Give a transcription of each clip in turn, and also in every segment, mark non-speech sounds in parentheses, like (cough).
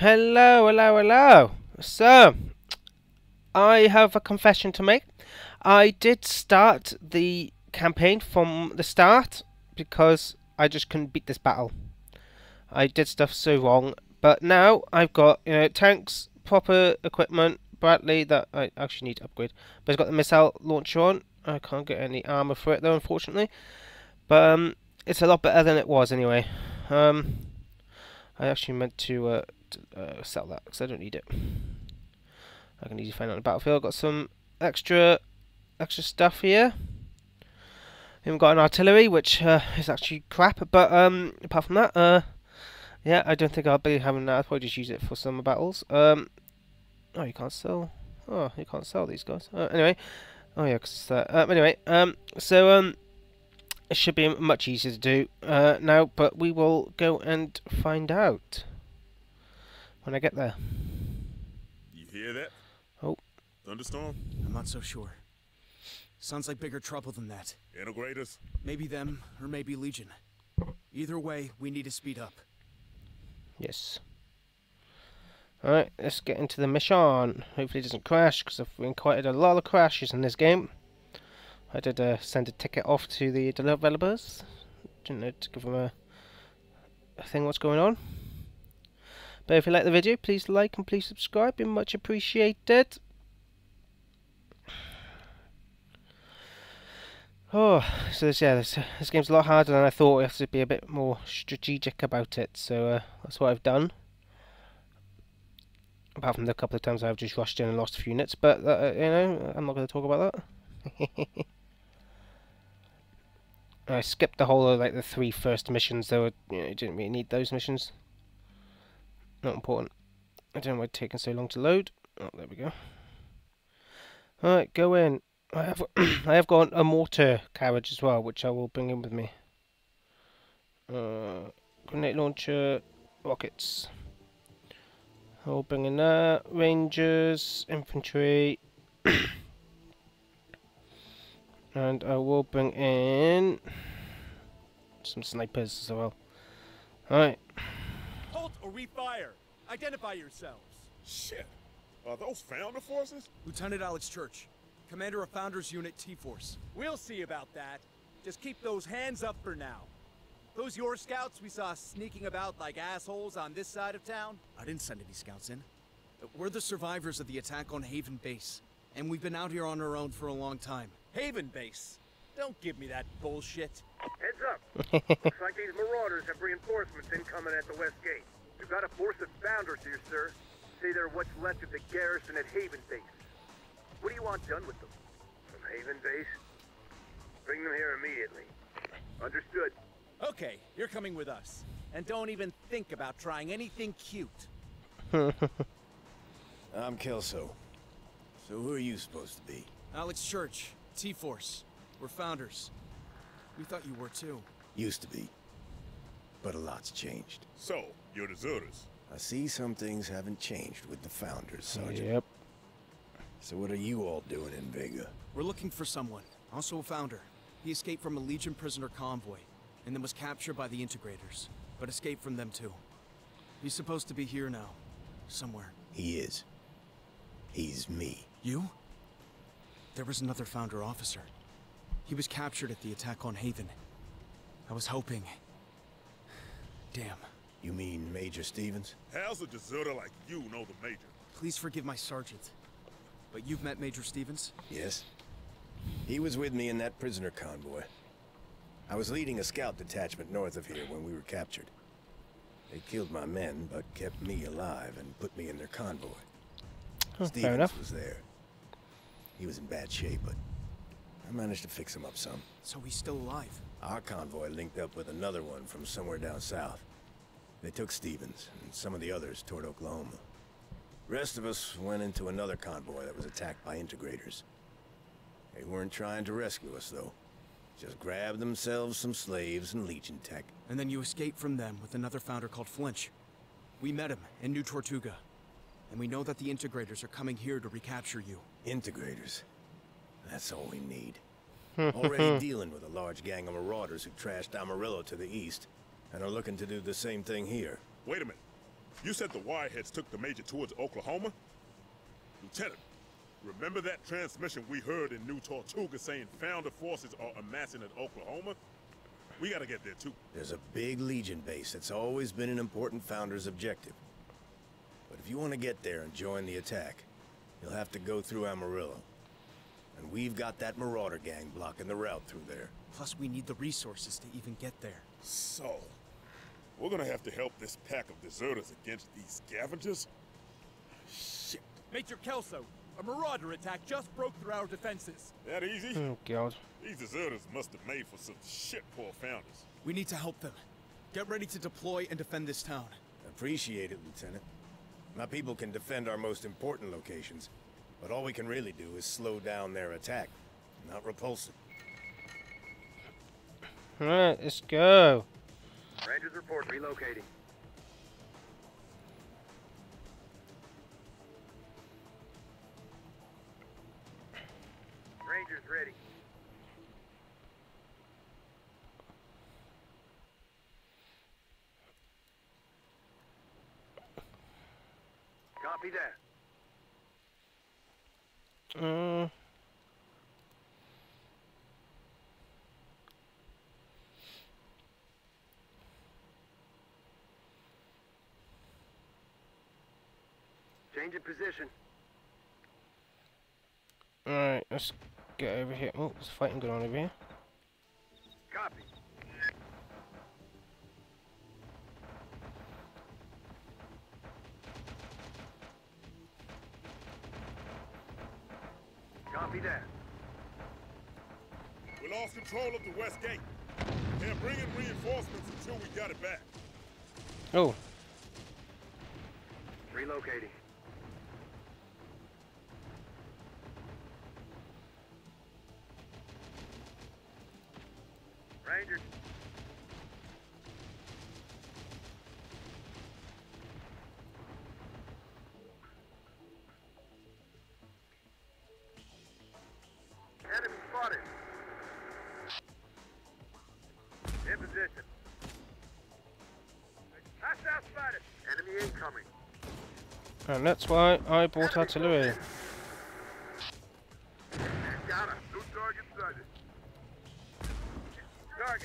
Hello, hello, hello. So, I have a confession to make. I did start the campaign from the start because I just couldn't beat this battle. I did stuff so wrong, but now I've got you know tanks, proper equipment, Bradley that I actually need to upgrade. But it's got the missile launcher on. I can't get any armor for it though, unfortunately. But um, it's a lot better than it was anyway. Um, I actually meant to, uh, to uh, sell that because I don't need it. I can easily find it on the battlefield. Got some extra extra stuff here. Even got an artillery, which uh, is actually crap. But um, apart from that, uh, yeah, I don't think I'll be having that. I'll probably just use it for some battles. Um, oh, you can't sell. Oh, you can't sell these guys. Uh, anyway, oh yeah, cause, uh, um, anyway, um, so um, it should be much easier to do uh, now, but we will go and find out when I get there. You hear that? Oh. Thunderstorm? I'm not so sure. Sounds like bigger trouble than that. Integrators? Maybe them, or maybe Legion. Either way, we need to speed up. Yes. Alright, let's get into the mission. Hopefully it doesn't crash, because I've encountered a lot of crashes in this game. I did uh, send a ticket off to the developers. Didn't know to give them a, a thing what's going on. But if you like the video, please like and please subscribe. Be much appreciated. Oh, so this yeah, this, this game's a lot harder than I thought. We have to be a bit more strategic about it. So uh, that's what I've done. Apart from the couple of times I've just rushed in and lost a few units, but uh, you know, I'm not going to talk about that. (laughs) I skipped the whole of like the three first missions. Though you, know, didn't really need those missions. Not important. I don't know why it's taking so long to load. Oh, there we go. Alright, go in. I have (coughs) I have got a mortar carriage as well, which I will bring in with me. Uh, grenade launcher, rockets. I will bring in that. Rangers, infantry. (coughs) and I will bring in some snipers as well. Alright. Halt or we fire. Identify yourselves. Shit. Are those founder forces? Lieutenant Alex Church, Commander of Founders Unit T-Force. We'll see about that. Just keep those hands up for now. Those your scouts we saw sneaking about like assholes on this side of town? I didn't send any scouts in. We're the survivors of the attack on Haven Base, and we've been out here on our own for a long time. Haven Base. Don't give me that bullshit. Heads up. (laughs) Looks like these marauders have reinforcements incoming at the west gate. You've got a force of founders here, sir. Say they're what's left of the garrison at Haven Base. What do you want done with them? From Haven Base? Bring them here immediately. Understood. Okay, you're coming with us. And don't even think about trying anything cute. (laughs) I'm Kelso. So who are you supposed to be? Alex Church, T-Force. We're founders. We thought you were too. Used to be. But a lot's changed. So, you're deserters. I see some things haven't changed with the founders, Sergeant. Yep. So what are you all doing in Vega? We're looking for someone, also a founder. He escaped from a Legion prisoner convoy, and then was captured by the Integrators, but escaped from them too. He's supposed to be here now, somewhere. He is. He's me. You? There was another founder officer. He was captured at the attack on Haven. I was hoping... Damn. You mean Major Stevens? How's a deserter like you know the Major? Please forgive my sergeant. But you've met Major Stevens? Yes. He was with me in that prisoner convoy. I was leading a scout detachment north of here when we were captured. They killed my men, but kept me alive and put me in their convoy. Oh, Stevens fair enough. was there. He was in bad shape, but I managed to fix him up some. So he's still alive. Our convoy linked up with another one from somewhere down south. They took Stevens, and some of the others toward Oklahoma. Rest of us went into another convoy that was attacked by integrators. They weren't trying to rescue us, though. Just grabbed themselves some slaves and Legion tech. And then you escaped from them with another founder called Flinch. We met him in New Tortuga. And we know that the Integrators are coming here to recapture you. Integrators. That's all we need. (laughs) Already dealing with a large gang of marauders who trashed Amarillo to the east. and are looking to do the same thing here. Wait a minute. You said the Wireheads took the Major towards Oklahoma? Lieutenant, remember that transmission we heard in New Tortuga saying Founder forces are amassing at Oklahoma? We gotta get there too. There's a big Legion base that's always been an important Founder's objective. But if you want to get there and join the attack, you'll have to go through Amarillo. And we've got that Marauder gang blocking the route through there. Plus, we need the resources to even get there. So, we're gonna have to help this pack of deserters against these scavengers? Shit. Major Kelso, a marauder attack just broke through our defenses. That easy? Oh god. These deserters must have made for some shit poor founders. We need to help them. Get ready to deploy and defend this town. Appreciate it, Lieutenant. My people can defend our most important locations, but all we can really do is slow down their attack, not repulse it. Alright, let's go. Rangers report relocating. Change in position. Alright, let's get over here. Oh, there's fighting going on over here. Copy. Copy that. We lost control of the west gate. They're bringing reinforcements until we got it back. Oh, Relocating. Rangers. Enemy spotted. In position. Hostile spotted. Enemy incoming. and that's why I bought artillery. Got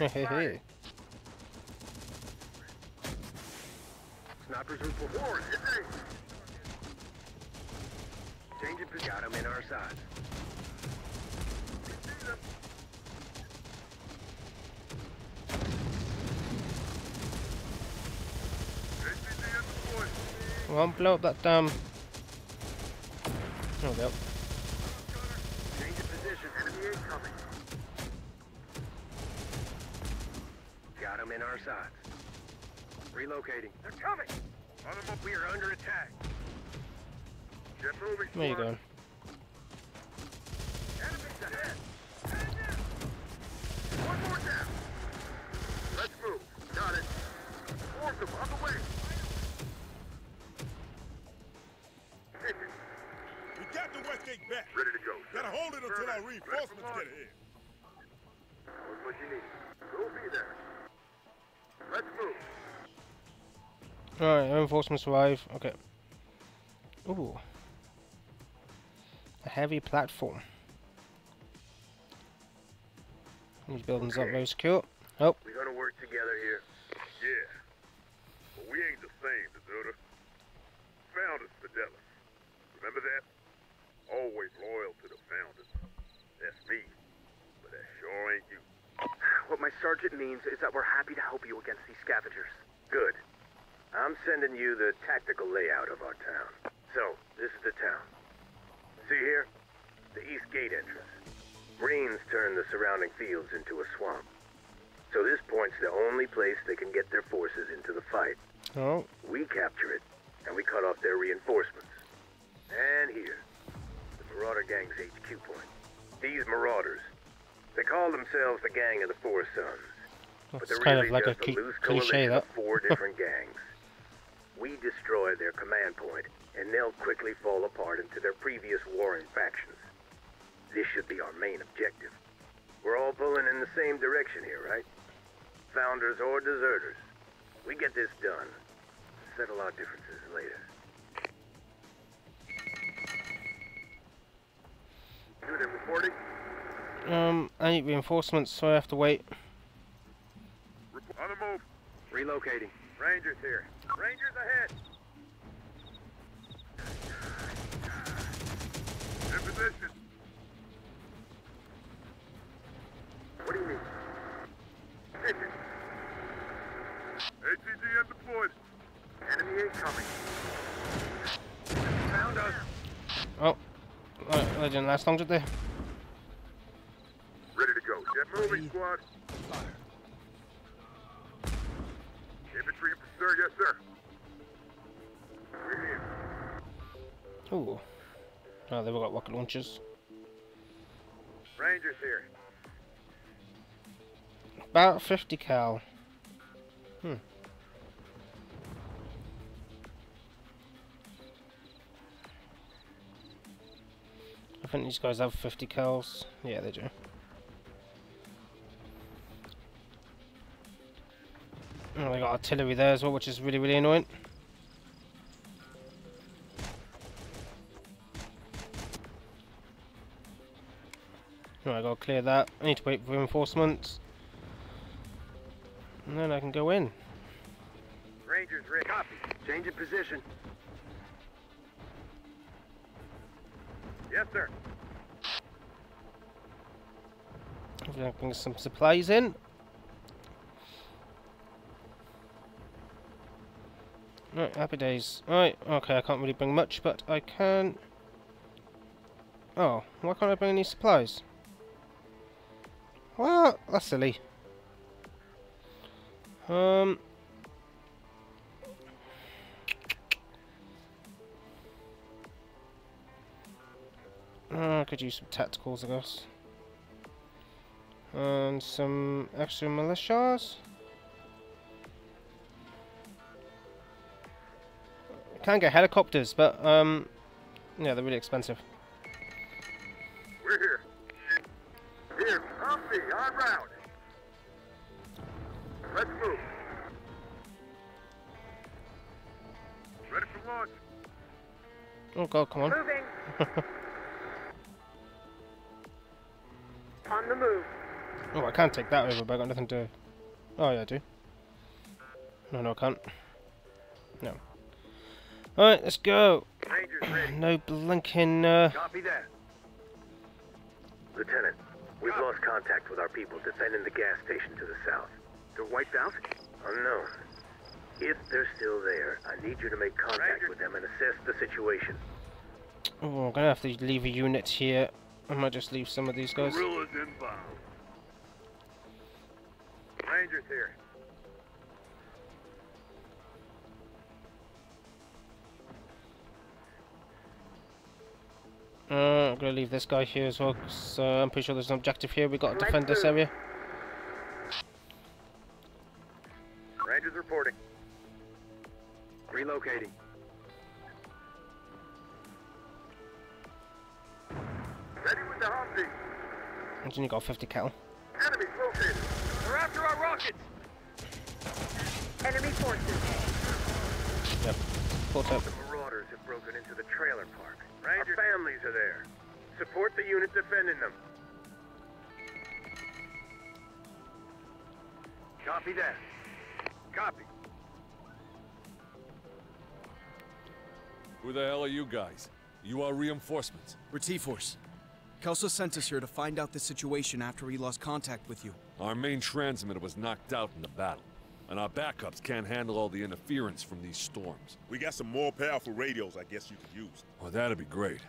Spotted. Snipers are for war. Hit me. Changing position. Got him in our side. On, blow up that damn. Got him in our sights. Relocating. They're coming. On them up. We are under attack. Get moving. Where you squad. going? Enemies ahead. One more down. Let's move. Got it. Force them on the way. We got the west gate back. Ready to go. Gotta hold it until our reinforcements get for here. Alright, reinforcements arrive. Okay. Ooh. A heavy platform. These buildings aren't very secure. Oh, We're gonna work together here. Yeah. But we ain't the same, deserter. Founders, Fidelis. Remember that? Always loyal to the founders. That's me. But that sure ain't you. What my sergeant means is that we're happy to help you against these scavengers. Good. I'm sending you the tactical layout of our town. So, this is the town. See here? The east gate entrance. Rains turn the surrounding fields into a swamp. So this point's the only place they can get their forces into the fight. oh, We capture it, and we cut off their reinforcements. And here, the Marauder Gang's HQ point. These Marauders, they call themselves the Gang of the Four Sons. But it's they're kind really of like a just a cli- loose cliche coalition that. of four different (laughs) gangs. We destroy their command point, and they'll quickly fall apart into their previous warring factions. This should be our main objective. We're all pulling in the same direction here, right? Founders or deserters. We get this done. Settle our differences later. Unit reporting. Um, I need reinforcements, so I have to wait. On the move. Relocating. Rangers here. Rangers ahead. In position. What do you need? Listen, ATGM deployed. enemy incoming. Found us. Oh, right, they didn't last long, did they? Ready to go. Get moving, squad. Infantry in pursuit, yes, sir. Ooh. Oh, they've got rocket launchers. Rangers here. About 50 cal. Hmm. I think these guys have 50 cals. Yeah, they do. Oh, they got artillery there as well, which is really, really annoying. Right, I gotta clear that. I need to wait for reinforcements. And then I can go in. Rangers ready. Copy. Change in position. Yes, sir. Hopefully I can bring some supplies in. Right, happy days. Right, okay, I can't really bring much, but I can... Oh, why can't I bring any supplies? Well, that's silly. Um... Uh, I could use some tacticals, I guess. And some extra militias. Can get helicopters, but um, yeah, they're really expensive. We're here. Here, Humvee, on route. Let's move. Ready for launch. Oh god, come on. Moving. (laughs) On the move. Oh, I can't take that over, but I got nothing to. Oh yeah, I do. No, no, I can't. No. Alright, let's go. No blinking. Uh... Copy that. Lieutenant, we've lost contact with our people defending the gas station to the south. They're wiped out? Unknown. If they're still there, I need you to make contact with them and assess the situation. Oh, I'm gonna have to leave a unit here. I might just leave some of these guys. Guerrillas inbound. Rangers here. Uh, I'm gonna leave this guy here as well, because uh, I'm pretty sure there's an objective here. we got to Let's defend this area. Rangers reporting. Relocating. Ready with the Humvee. I've only got 50 cal. Enemies located. They're after our rockets. Enemy forces. Yep. Port up. The marauders have broken into the trailer park. Rangers. Our families are there. Support the unit defending them. Copy that. Copy. Who the hell are you guys? You are reinforcements. We're T-Force. Kelso sent us here to find out the situation after we lost contact with you. Our main transmitter was knocked out in the battle, and our backups can't handle all the interference from these storms. We got some more powerful radios I guess you could use. Well, that'd be great.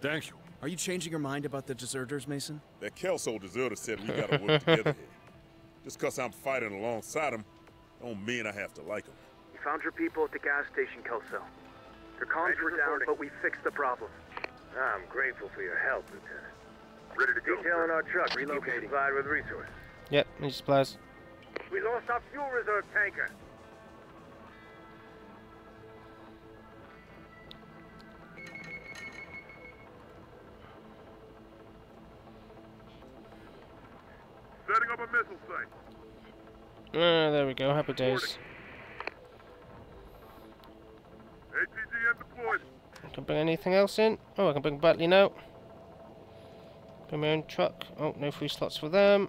Thank you. Are you changing your mind about the deserters, Mason? That Kelso deserter said we gotta work together here. (laughs) Just cause I'm fighting alongside him, don't mean I have to like him. We found your people at the gas station, Kelso. Their comms were down, but we fixed the problem. I'm grateful for your help, Lieutenant. Ready to go. Detailing our truck, relocating. supplied with resources. Yep, need supplies. We lost our fuel reserve tanker. Setting up a missile site. Ah, there we go. Happy days. I can bring anything else in. Oh, I can bring Bradley now. Bring my own truck. Oh, no free slots for them.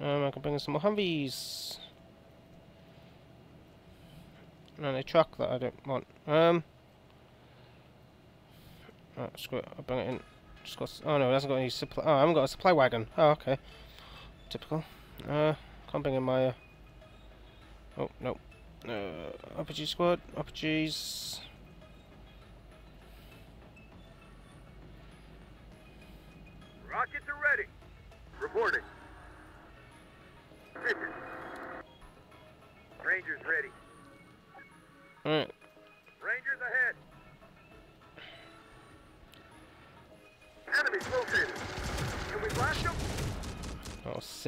Um, I can bring in some more Humvees. And a truck that I don't want. Um. Oh, screw it. I'll bring it in. Just got, oh no, it hasn't got any supply. Oh, I haven't got a supply wagon. Oh, okay. Typical. Uh, can't bring in my. Uh, oh no. Uh, RPG squad. RPGs. Rockets are ready. Reporting.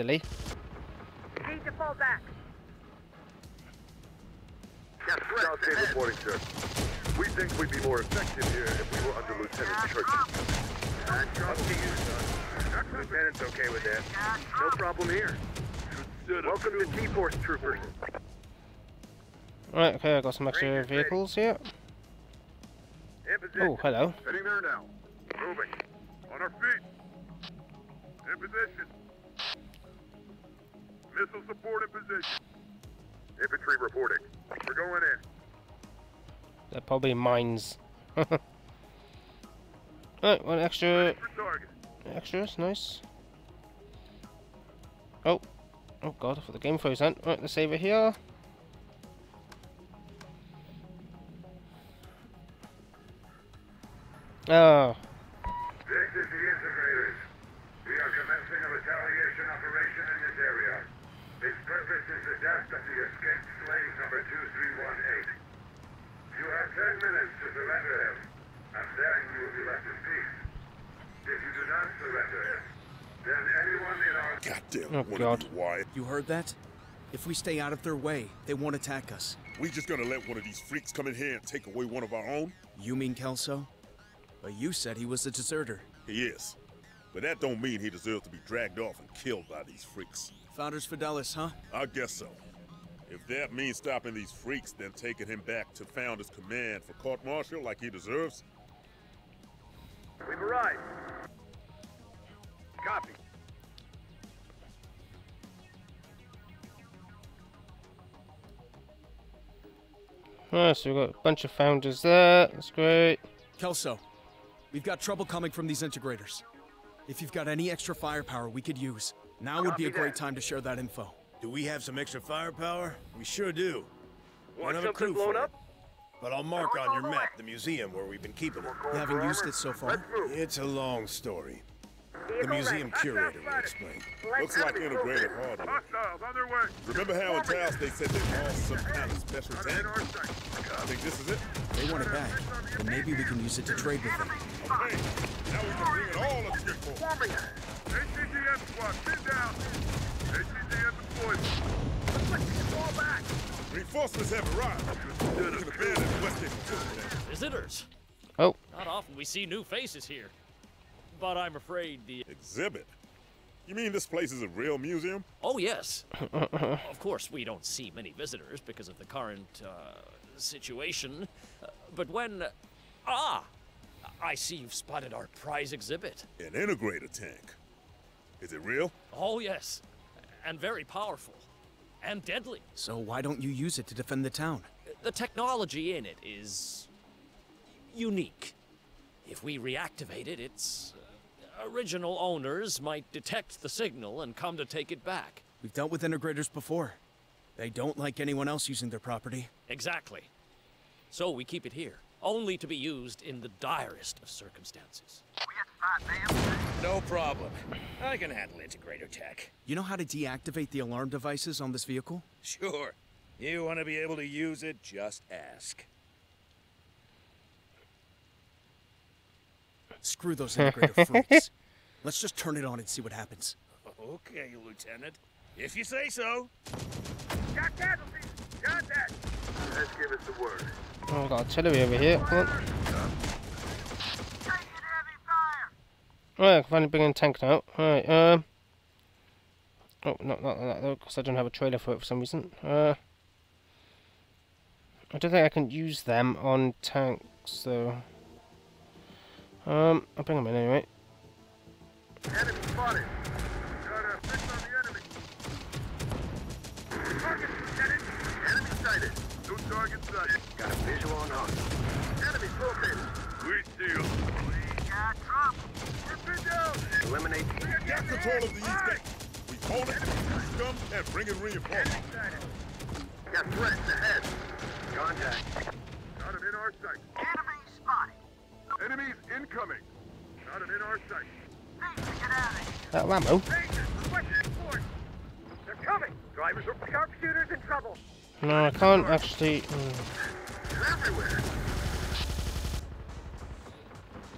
Oh. Need to fall back. Got South Bay reporting, sir. We think we'd be more effective here if we were under Lieutenant Church. That's up to you, son. Lieutenant's okay with that. No problem here. Welcome to T-Force, troopers. Right, okay, I got some extra Rangers vehicles here. Oh, hello. Heading there now. Moving. On our feet. In position. Missile support in position. Infantry reporting. We're going in. They're probably mines. (laughs) right, one extra extras, nice. Oh. Oh god, I thought the game froze then. Right, let's save it here. Oh, This is the integrators. We are commencing a retaliation operation in this area. Its purpose is the death of the escaped slave number 2318. You have 10 minutes to surrender him, and then you will be left in peace. If you do not surrender him, then anyone in our... Goddamn Oh, one God. of you, Wyatt. You heard that? If we stay out of their way, they won't attack us. We just gonna let one of these freaks come in here and take away one of our own? You mean Kelso? But you said he was a deserter. He is. But that don't mean he deserves to be dragged off and killed by these freaks. Founders Fidelis, huh? I guess so. If that means stopping these freaks, then taking him back to Founder's command for court-martial like he deserves, We've arrived. Copy. Alright, so we've got a bunch of founders there. That's great. Kelso, we've got trouble coming from these integrators. If you've got any extra firepower we could use, now would be a Copy great time to share that info. Do we have some extra firepower? We sure do. Want Don't have a something crew blown for it. up? But I'll mark on your map the museum where we've been keeping it. You haven't used it so far? It's a long story. The museum curator will explain. looks like integrated hardware. Hostiles on their way. Remember how in Taos they said they lost some kind of special In tank? our. I think this is it. They want it back, and maybe we can use it to trade with them. Okay, now we can bring it all up to your force. Squad, pin down. ATGM deployed. Fall back. Reinforcements have arrived. We can abandon Westgate Facility now. Visitors. Oh, Not often we see new faces here. But I'm afraid the. Exhibit? You mean this place is a real museum? Oh, yes. (laughs) of course, we don't see many visitors because of the current uh, situation. Uh, but when. ah! I see you've spotted our prize exhibit. An integrator tank. Is it real? Oh, yes. And very powerful. And deadly. So why don't you use it to defend the town? The technology in it is. unique. If we reactivate it, its uh, original owners might detect the signal and come to take it back. We've dealt with integrators before. They don't like anyone else using their property. Exactly. So we keep it here, only to be used in the direst of circumstances. No problem. I can handle integrator tech. You know how to deactivate the alarm devices on this vehicle? Sure. You want to be able to use it, just ask. Screw those integrator (laughs) freaks. Let's just turn it on and see what happens. Okay, Lieutenant. If you say so. Got casualties. Oh, got artillery over here. Come on. Right, I can finally bring in tank now. Alright, um. Oh, not, not that though, because I don't have a trailer for it for some reason. Uh. I don't think I can use them on tanks, though. Um, I'll bring them in anyway. Enemy spotted. Target sighted. Got a visual on us. Enemy located. We seal. We got trouble. We're pinned down. Eliminate. Get control of the east gate. We hold it, scum, and bring in reinforcements. Got threats ahead. Contact. Got him in our sight. Enemy spotted. Enemies incoming. Got him in our sight. Need to get out of here. That ammo. Rangers, requesting support. They're coming. Drivers are sharpshooters in trouble. No, I can't actually. mm. They're everywhere.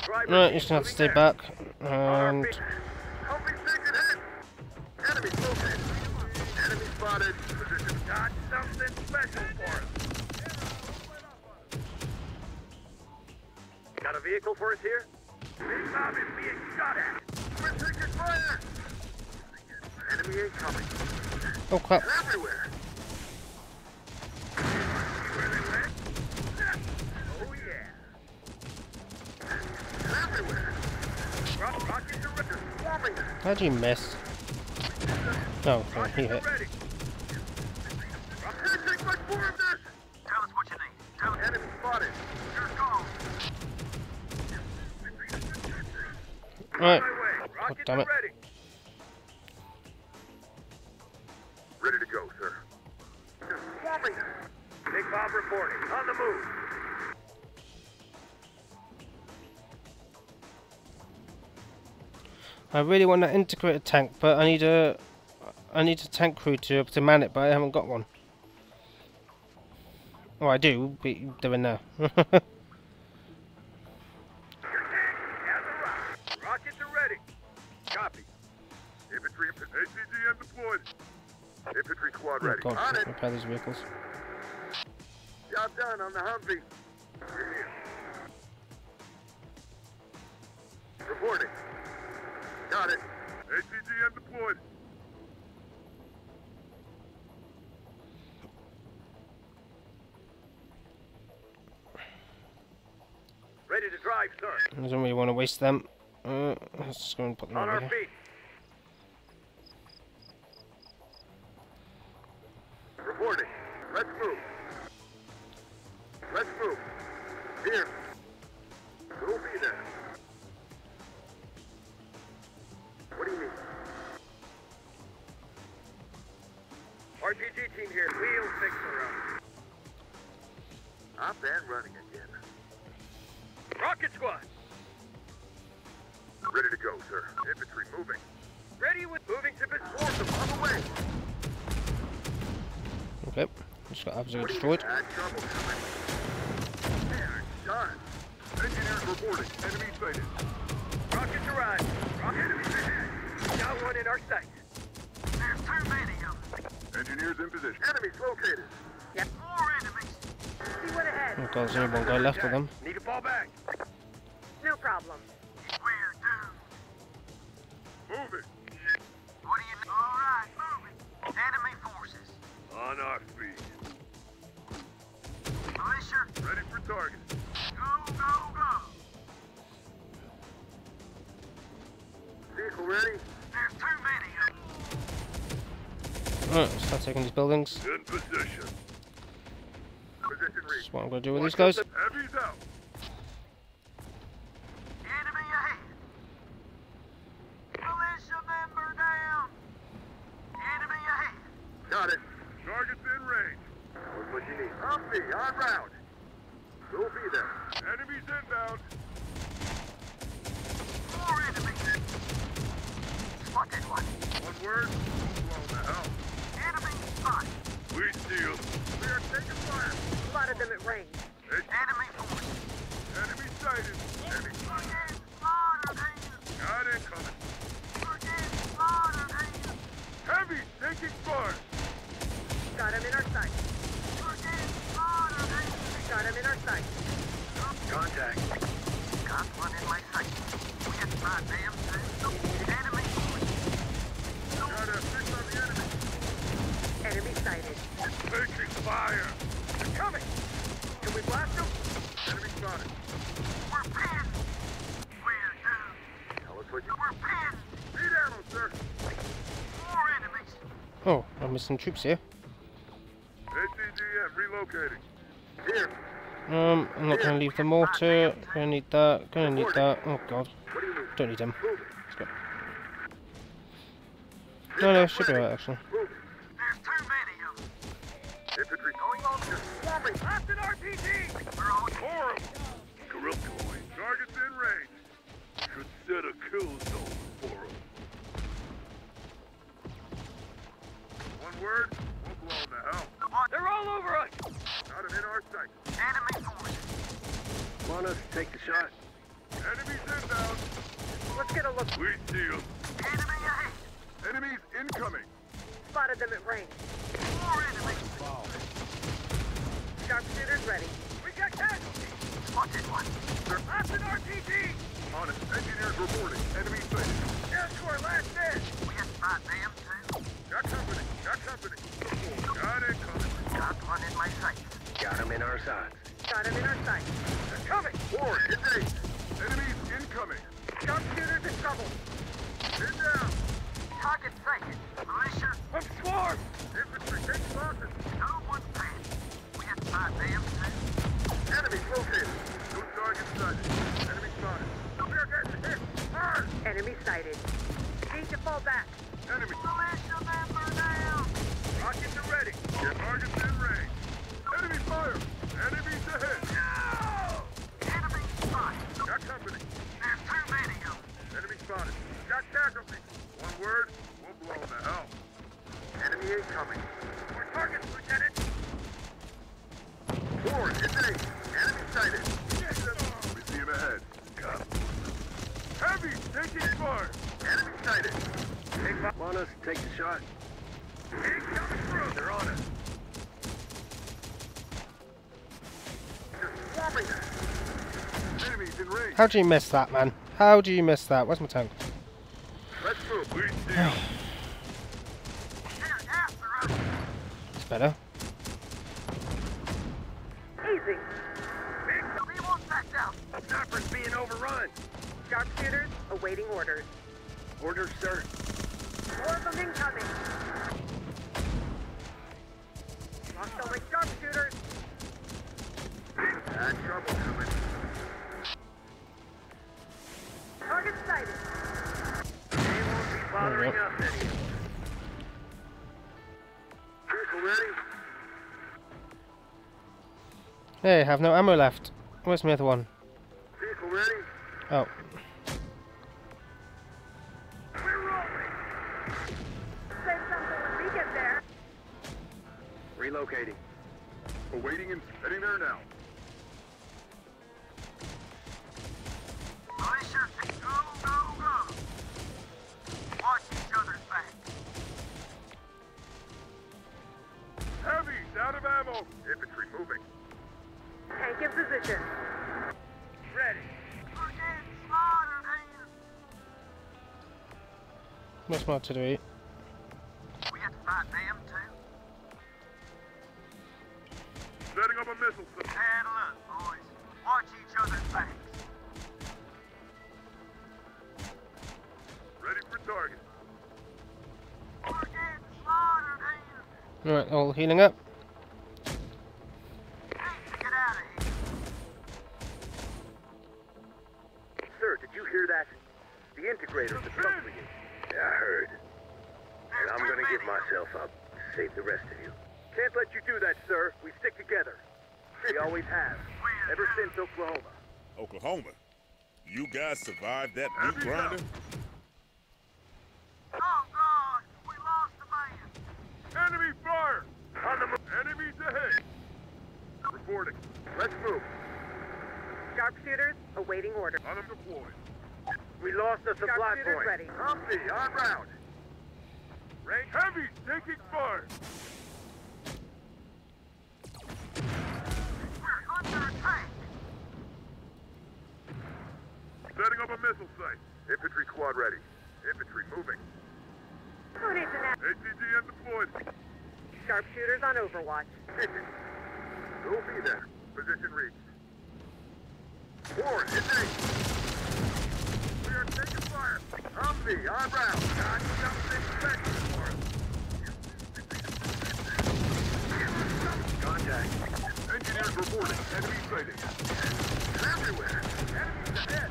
Drivers No, you're just gonna have to stay back. And feet. Helping taken hit. Enemy located. Enemy spotted. Position. Got something special for us. Got a vehicle for us here? Big Bob is being shot at. We're taking fire. Enemy incoming. oh crap! Everywhere. See where they went? Oh yeah. They're everywhere. Rock, rockets are ready. Swarming them. How'd you miss? No, oh, (laughs) he hit. Ready. Can't take much I really want to integrate a tank, but I need a, I need a tank crew to to man it, but I haven't got one. Oh, I do, but they're in there. Your tank has (laughs) arrived. Rockets are ready. Copy. Infantry in position. ATGM deployed. Infantry squad oh ready. God, On it. repair these vehicles. Job done on the Humvee. Drive, sir. I don't really want to waste them. Uh, let's just go and put them On over our here. feet. Only one of them. Need to fall back. No problem. We're doomed. Moving. What do you need? All right, moving. Enemy forces. On our feet. Militia. Ready for target. Go, go, go. Vehicle ready? There's too many of them. Alright, start taking these buildings. In position. Position reach. That's what I'm going to do with these guys. Heavy's out. Enemy ahead. Militia member down. Enemy ahead. Got it. Target's in range. What's what you need? Humvee, en route. We'll be there. Enemies inbound. More enemies. Spotted one. One word. Blown the hell. Enemy spot. We steal. We are taking fire. Spotted them at range. Enemy sighted. Enemy sighted. Got incoming. Heavy taking fire. Got him in our sight. Got him in our sight. Contact. Got one in my sight. Hit my damn thing. Enemy force. Got a fix on the enemy. Enemy sighted. Taking fire. They're coming. spotted. We're pinned. Where to? Tell us what you... We're pinned. Need ammo, sir. More enemies. Oh, I'm missing troops here. Relocating. Here. Um, I'm not gonna leave the mortar. Gonna need that. Gonna need that. Oh god. Do you mean? Don't need them. Let's go. No, no, should be alright actually. There's too many of them. Infantry going on. They're swarming. An RPG. We're on. Forum! Kurukoi. Targets in range. Should set a kill zone word, we'll blow 'em to hell. They're all over us. Not 'em in our sight. Enemy force. Want us to take the shot? Enemies inbound. Let's get a look. We see 'em. Enemy ahead. Enemies incoming. Spotted them at range. More enemies. Sharpshooters ready. We got casualties. Spotted one. They're that's an RPG. On it. Engineers reporting. Enemy sighted. Down to our last edge. We have spot them too. Got company. Company. Got it, incoming. Got one in my sight. Got him in our sights. Got him in our sight. They're coming. Ward, engage. Enemies incoming. Sharpshooters in trouble. Pin down. Target sighted. Militia. I'm swarmed. Infantry, take losses. No one's paying. We have spot them too. Enemies located. No target sighted. Enemy spotted. We're getting hit. Hard. Enemy sighted. Need to fall back. Enemy. Militia member down. Rockets are ready. Your target's in range. Enemy fire. Enemies ahead. No! Enemy spotted. Got company. There's too many of them. Enemy spotted. Got casualties. One word, we'll blow 'em to hell. Enemy incoming. More targets, Lieutenant. Ward, engage. Enemy sighted. We see him ahead. Got him. Heavy, taking fire. Enemy sighted. Take Want us to take the shot? Incoming through. They're on us. They're swarming us. Enemies in range. How do you miss that, man? How do you miss that? Where's my tank? (sighs) have no ammo left. Where's my other one? Oh. We're rolling. Say something when we get there. Relocating. Awaiting and heading there now. Militia, go, go, go. Watch each other's back. Heavy's out of ammo. Infantry moving. Tank in position. Ready. We're getting slaughtered here. What's my? We have to fight them too. Setting up a missile system. Saddle up, boys. Watch each other's backs. Ready for target. We're getting slaughtered here. Alright, all healing up. Grinder? Oh, God! We lost the man! Enemy fire! On the move. Enemies ahead. Reporting. Let's move. Sharpshooters awaiting orders. On them deployed. We lost the supply point. ready. Humvee, on route. Range heavy, taking fire. We're under attack! a missile site. Infantry squad ready. Infantry moving. Who needs an ATGM deployed. Sharpshooters on overwatch. Who'll be there? Position reached. Warren, it's eight. We are taking fire. Humvee, on route. Got something special for us. Contact. Engineers reporting. Enemy sighting. Everywhere. Enemies ahead.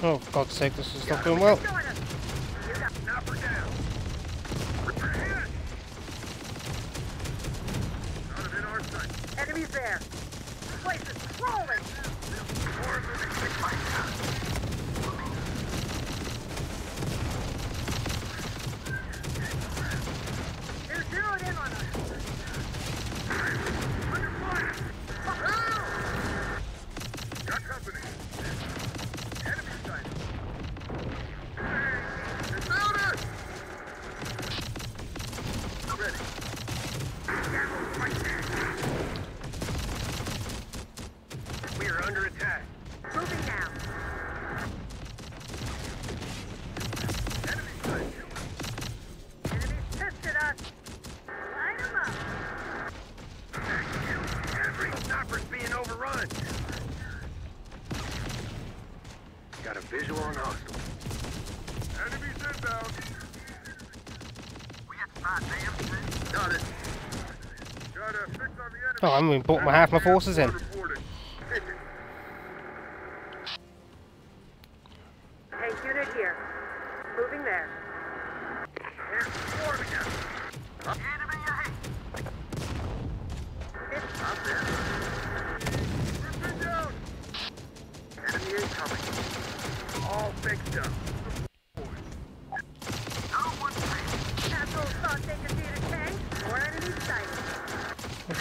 Oh, God's sake, this is not going well. I'm gonna brought my half my forces in.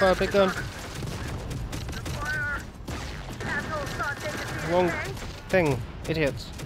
fire, big gun. Wrong thing, idiots.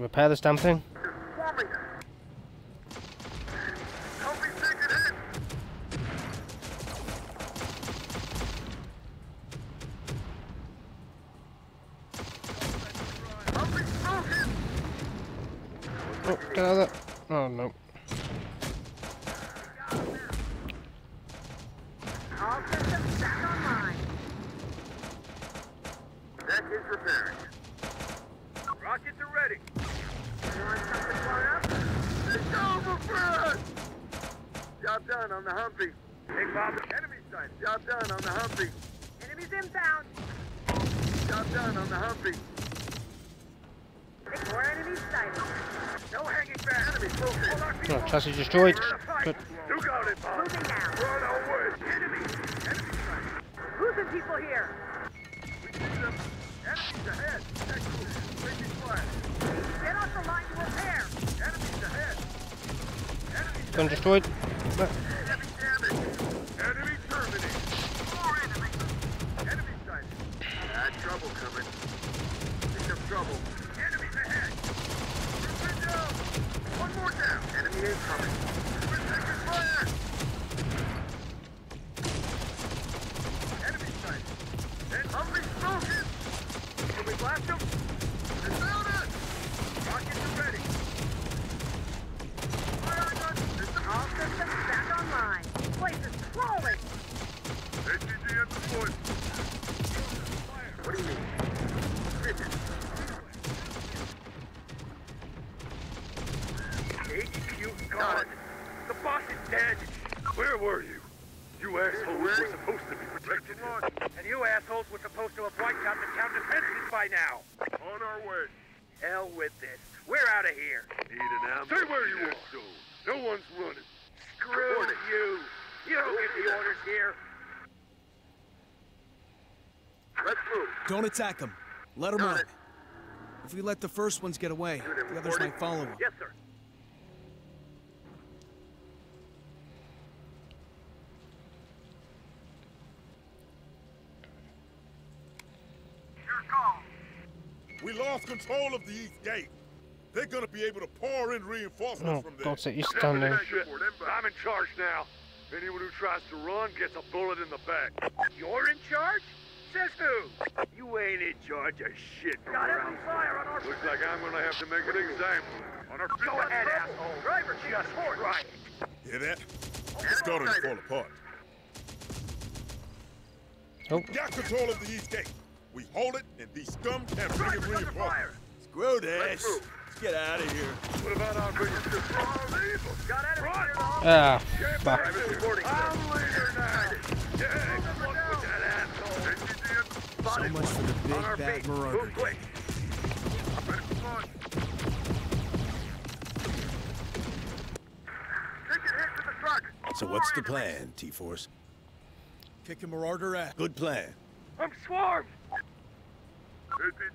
repair this damn thing? destroyed. Blast them? They found us! Rockets are ready. Fire gun! All systems back online. Place is crawling. ATG at the point. What do you mean? Midget. HQ gone. The boss is dead. Where were you? You assholes were supposed to be protected. And you assholes were supposed to have wiped out the town defenses by now. On our way. Hell with this. We're out of here. Need an ambulance. Stay where you are. No one's running. Screw you. You don't get the orders here. Let's move. Don't attack them. Let them Got run. it. If we let the first ones get away, the others might follow them. Yes, sir. Your call. We lost control of the east gate. They're gonna be able to pour in reinforcements Oh, from there. God's sake, you stand there. I'm in charge now. Anyone who tries to run gets a bullet in the back. You're in charge? Says who? You ain't in charge of shit. Got every fire on our Looks like I'm gonna have to make an example. On our Go ahead, asshole. Driver, just right. Hear that? It's starting to fall apart. Oh. Got control of the east gate. We hold it, and these scum can't bring in Driver's under fire. reinforcements. Screw Let's move. Let's get out of here. What about our business? Got enemy cleared off. Ah, fuck. Driver's reporting, sir. I'm leader now. Yeah, Number look down. with that asshole. ATG at the So Spotted. much for the big On our bad feet. marauder. Move quick. Ready for launch. Taking hits in the truck. So what's the plan, T-Force? Kick a marauder ass. Good plan. I'm swarmed. We're pinned.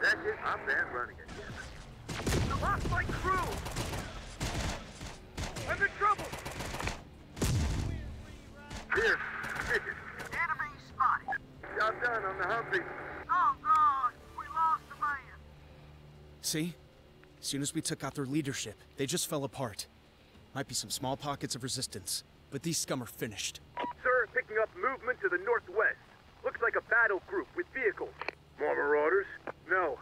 That's it. I'm bad running it. I lost my crew. I'm in trouble. Here, take it. Enemy spotted. Job done on the Humvee. Oh God, we lost the man. See? As soon as we took out their leadership, they just fell apart. Might be some small pockets of resistance, but these scum are finished. Sir, picking up movement to the northwest. Looks like a battle group with vehicles. More marauders? No.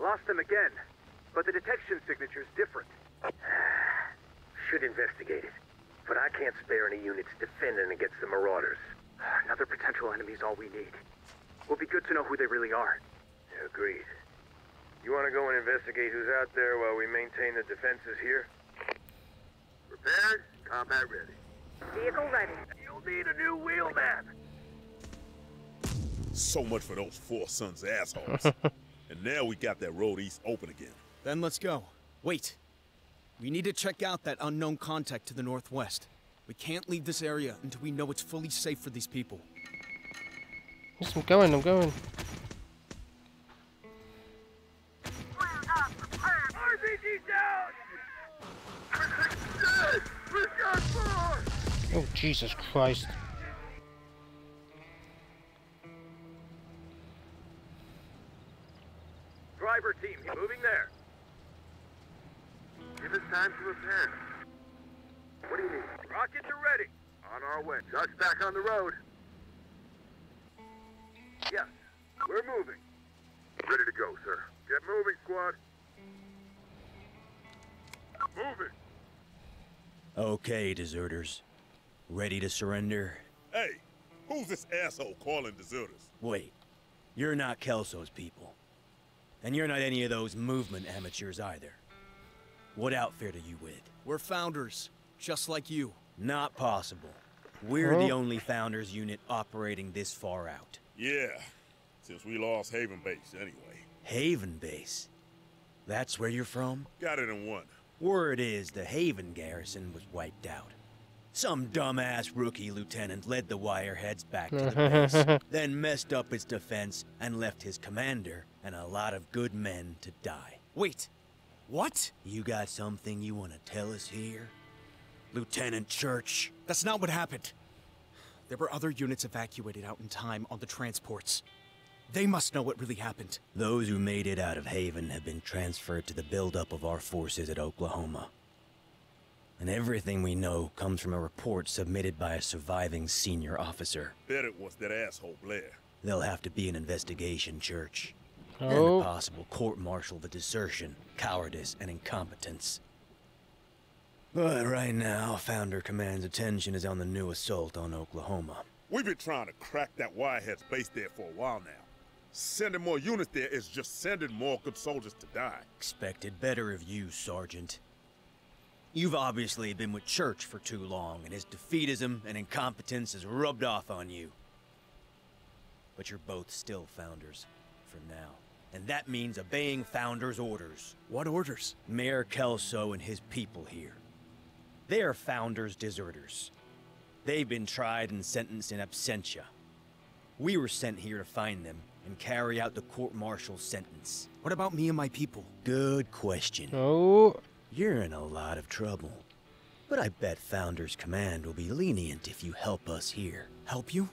Lost them again. But the detection signature's different. (sighs) Should investigate it. But I can't spare any units defending against the marauders. Uh, Another potential enemy is all we need. Will be good to know who they really are. Agreed. You want to go and investigate who's out there while we maintain the defenses here? Prepared, combat ready. Vehicle ready. You'll need a new wheelman. So much for those four sons of assholes. (laughs) and now we got that road east open again. Then let's go. Wait. We need to check out that unknown contact to the northwest. We can't leave this area until we know it's fully safe for these people. Yes, I'm going, I'm going. Oh, Jesus Christ. Our way. Truck's back on the road. Yes, we're moving. Ready to go, sir. Get moving, squad. Moving. Okay, deserters. Ready to surrender? Hey, who's this asshole calling deserters? Wait. You're not Kelso's people. And you're not any of those movement amateurs either. What outfit are you with? We're founders, just like you. Not possible. We're the only founders unit operating this far out. Yeah, since we lost Haven Base anyway. Haven Base. That's where you're from? Got it in one. Word is the Haven garrison was wiped out. Some dumbass rookie lieutenant led the wireheads back to the base, (laughs) then messed up its defense and left his commander and a lot of good men to die. Wait. What? You got something you want to tell us here? Lieutenant Church? That's not what happened. There were other units evacuated out in time on the transports. They must know what really happened. Those who made it out of Haven have been transferred to the buildup of our forces at Oklahoma. And everything we know comes from a report submitted by a surviving senior officer. Bet it was that asshole Blair. There'll have to be an investigation, Church. Oh. And Oh. a possible court-martial for desertion, cowardice, and incompetence. But right now, Founder Command's attention is on the new assault on Oklahoma. We've been trying to crack that Wirehead's base there for a while now. Sending more units there is just sending more good soldiers to die. Expected better of you, Sergeant. You've obviously been with Church for too long, and his defeatism and incompetence has rubbed off on you. But you're both still Founders, for now. And that means obeying Founder's orders. What orders? Mayor Kelso and his people here. They are Founders' deserters. They've been tried and sentenced in absentia. We were sent here to find them and carry out the court-martial sentence. What about me and my people? Good question. Oh. You're in a lot of trouble. But I bet Founders Command will be lenient if you help us here. Help you?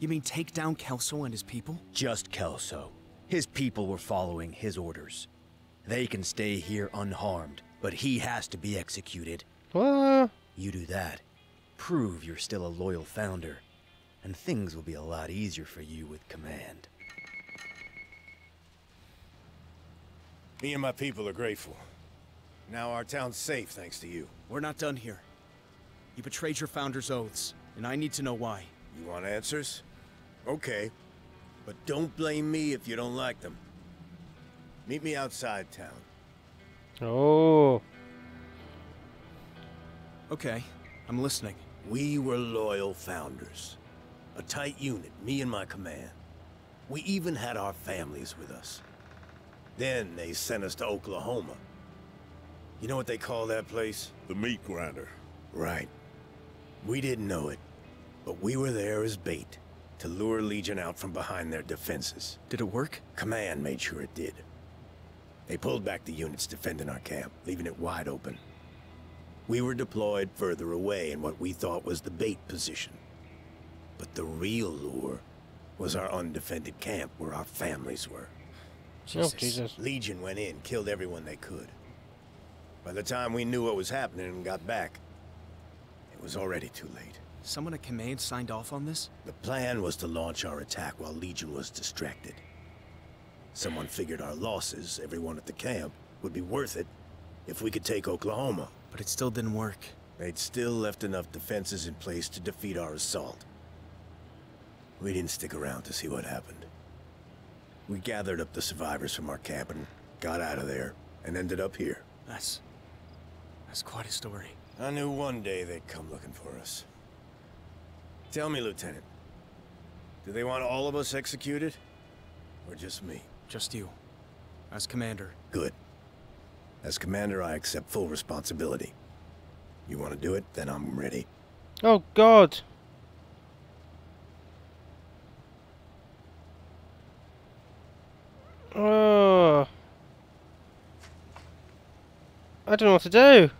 You mean take down Kelso and his people? Just Kelso. His people were following his orders. They can stay here unharmed, but he has to be executed. What? You do that, prove you're still a loyal founder, and things will be a lot easier for you with command. Me and my people are grateful. Now our town's safe thanks to you. We're not done here. You betrayed your founder's oaths, and I need to know why. You want answers? Okay. But don't blame me if you don't like them. Meet me outside town. Oh. Okay, I'm listening. We were loyal founders. A tight unit, me and my command. We even had our families with us. Then they sent us to Oklahoma. You know what they call that place? The meat grinder. Right. We didn't know it, but we were there as bait to lure Legion out from behind their defenses. Did it work? Command made sure it did. They pulled back the units defending our camp, leaving it wide open. We were deployed further away in what we thought was the bait position. But the real lure was our undefended camp where our families were. Oh, Jesus. Legion went in, killed everyone they could. By the time we knew what was happening and got back, it was already too late. Someone at command signed off on this? The plan was to launch our attack while Legion was distracted. Someone figured our losses, everyone at the camp, would be worth it if we could take Oklahoma. But it still didn't work. They'd still left enough defenses in place to defeat our assault. We didn't stick around to see what happened. We gathered up the survivors from our camp and got out of there, and ended up here. That's... that's quite a story. I knew one day they'd come looking for us. Tell me, Lieutenant, do they want all of us executed? Or just me? Just you. As commander. Good. As commander, I accept full responsibility. You want to do it? Then I'm ready. Oh, God. Oh. I don't know what to do.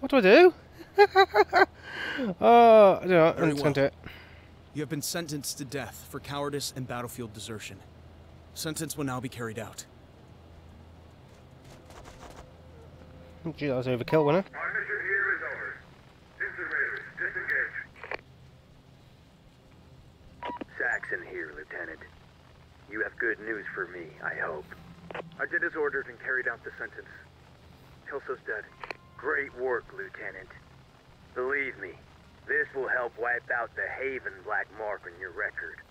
What do I do? oh, (laughs) I don't know. I'm just going to do it. You have been sentenced to death for cowardice and battlefield desertion. Sentence will now be carried out. Gee, that was overkill, wasn't it? Our mission here is over. Incinerators, disengage. Saxon here, Lieutenant. You have good news for me, I hope. I did his orders and carried out the sentence. Kelso's dead. Great work, Lieutenant. Believe me, this will help wipe out the Haven black mark on your record.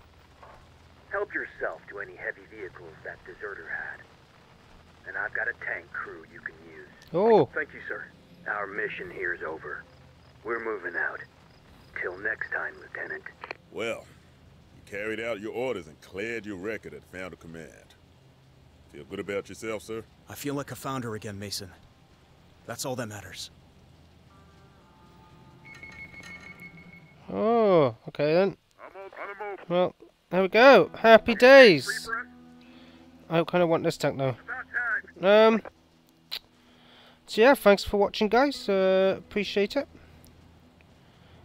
Help yourself to any heavy vehicles that deserter had. And I've got a tank crew you can use. Oh. Thank you, sir. Our mission here is over. We're moving out. Till next time, Lieutenant. Well, you carried out your orders and cleared your record at Founder Command. Feel good about yourself, sir? I feel like a founder again, Mason. That's all that matters. Oh, okay then. Well, there we go. Happy days. I kind of want this tank now. Um. So yeah, thanks for watching, guys. Uh, appreciate it.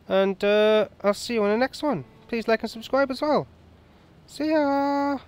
And uh, I'll see you on the next one. Please like and subscribe as well. See ya!